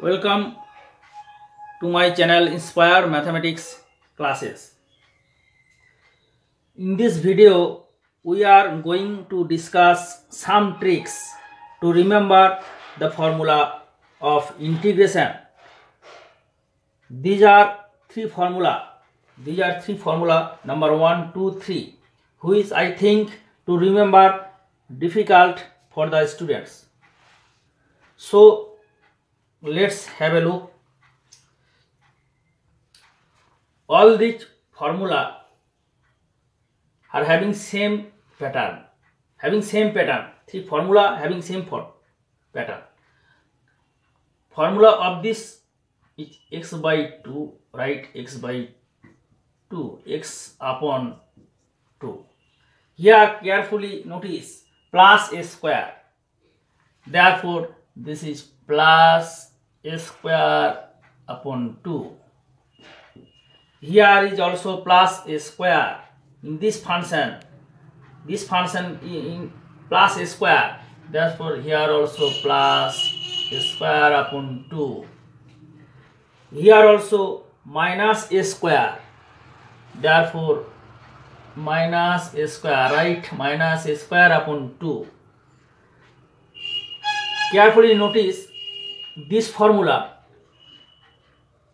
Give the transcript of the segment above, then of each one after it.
Welcome to my channel Inspire Mathematics classes. In this video, we are going to discuss some tricks to remember the formula of integration. These are three formula. These are three formula number one, two, three, which I think to remember difficult for the students. So let's have a look. All these formula are having same pattern. Having same pattern. Three formula having same for pattern. Formula of this is x by 2 right? X by 2 x upon 2 here carefully notice plus a square. Therefore this is plus square upon 2. Here is also plus square in this function. This function in plus square. Therefore, here also plus square upon 2. Here also minus square. Therefore, minus square, right? Minus square upon 2. Carefully notice this formula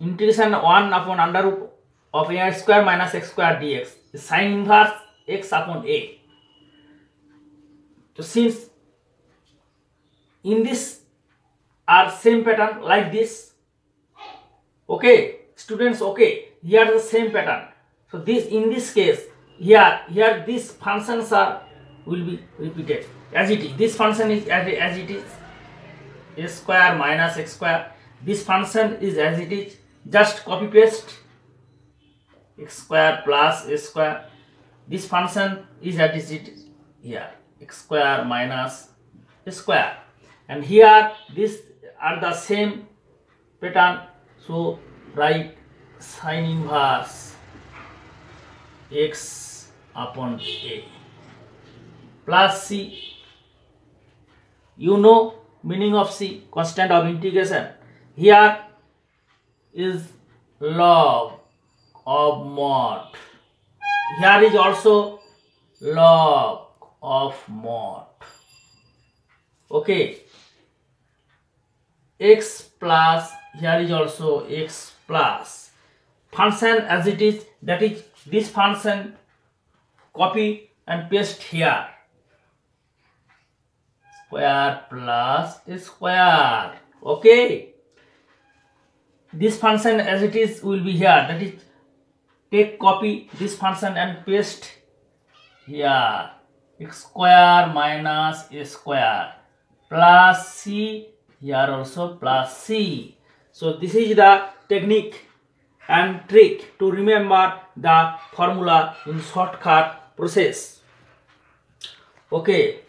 integration 1 upon under root of a square minus x square dx sine inverse x upon a. So since in this are same pattern like this okay students okay here the same pattern. So this in this case here here these functions are will be repeated. As it is this function is as, as it is a square minus x square. This function is as it is. Just copy paste x square plus a square. This function is as it is here. X square minus a square. And here these are the same pattern. So write sine inverse x upon a plus c. You know meaning of C, constant of integration. Here is log of mod. Here is also log of mod. Okay. x plus, here is also x plus. Function as it is, that is this function copy and paste here square plus square okay. This function as it is will be here. That is take copy this function and paste here. X square minus a square plus c here also plus c. So this is the technique and trick to remember the formula in shortcut process. Okay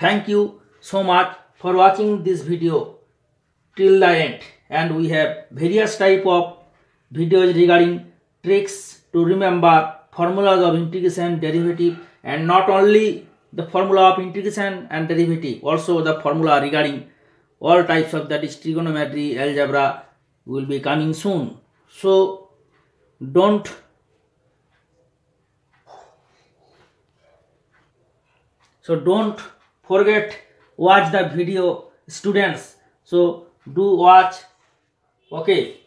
Thank you so much for watching this video till the end. And we have various type of videos regarding tricks to remember formulas of integration derivative and not only the formula of integration and derivative also the formula regarding all types of that is trigonometry algebra will be coming soon. So don't so don't forget watch the video students. So do watch. Okay